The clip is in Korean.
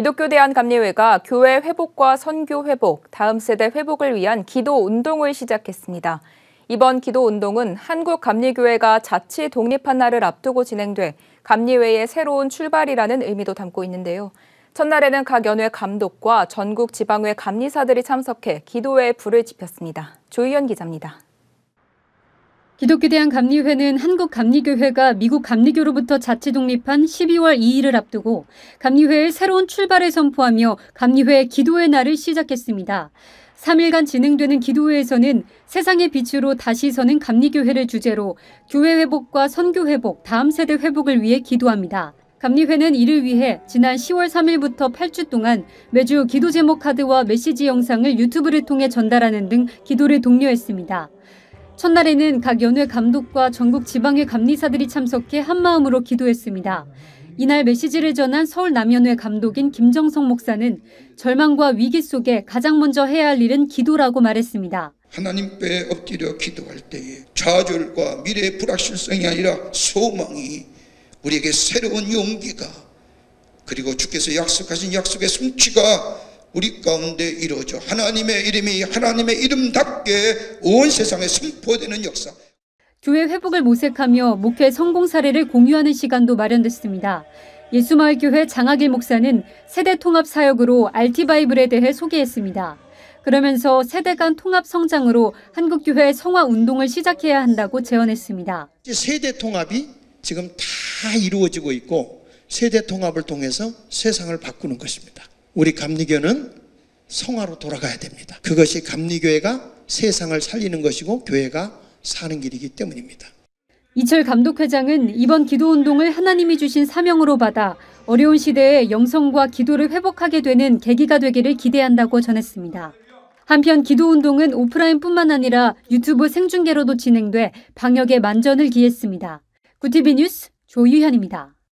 기독교 대한 감리회가 교회 회복과 선교 회복, 다음 세대 회복을 위한 기도 운동을 시작했습니다. 이번 기도 운동은 한국 감리교회가 자치 독립한 날을 앞두고 진행돼 감리회의 새로운 출발이라는 의미도 담고 있는데요. 첫날에는 각 연회 감독과 전국 지방회 감리사들이 참석해 기도에 불을 지폈습니다. 조희연 기자입니다. 기독교 대한감리회는 한국감리교회가 미국 감리교로부터 자치 독립한 12월 2일을 앞두고 감리회의 새로운 출발을 선포하며 감리회 기도의 날을 시작했습니다. 3일간 진행되는 기도회에서는 세상의 빛으로 다시 서는 감리교회를 주제로 교회 회복과 선교 회복, 다음 세대 회복을 위해 기도합니다. 감리회는 이를 위해 지난 10월 3일부터 8주 동안 매주 기도 제목 카드와 메시지 영상을 유튜브를 통해 전달하는 등 기도를 독려했습니다. 첫날에는 각 연회 감독과 전국 지방회 감리사들이 참석해 한마음으로 기도했습니다. 이날 메시지를 전한 서울 남연회 감독인 김정성 목사는 절망과 위기 속에 가장 먼저 해야 할 일은 기도라고 말했습니다. 하나님 께 엎드려 기도할 때에 좌절과 미래의 불확실성이 아니라 소망이 우리에게 새로운 용기가 그리고 주께서 약속하신 약속의 성취가 우리 가운데 이루어져 하나님의 이름이 하나님의 이름답게 온 세상에 선포되는 역사. 교회 회복을 모색하며 목회 성공 사례를 공유하는 시간도 마련됐습니다. 예수마을교회 장학일 목사는 세대 통합 사역으로 알티바이블에 대해 소개했습니다. 그러면서 세대 간 통합 성장으로 한국교회 성화 운동을 시작해야 한다고 제언했습니다. 세대 통합이 지금 다 이루어지고 있고 세대 통합을 통해서 세상을 바꾸는 것입니다. 우리 감리교는 성화로 돌아가야 됩니다. 그것이 감리교회가 세상을 살리는 것이고 교회가 사는 길이기 때문입니다. 이철 감독회장은 이번 기도 운동을 하나님이 주신 사명으로 받아 어려운 시대에 영성과 기도를 회복하게 되는 계기가 되기를 기대한다고 전했습니다. 한편 기도 운동은 오프라인뿐만 아니라 유튜브 생중계로도 진행돼 방역에 만전을 기했습니다. 구티비 뉴스 조유현입니다.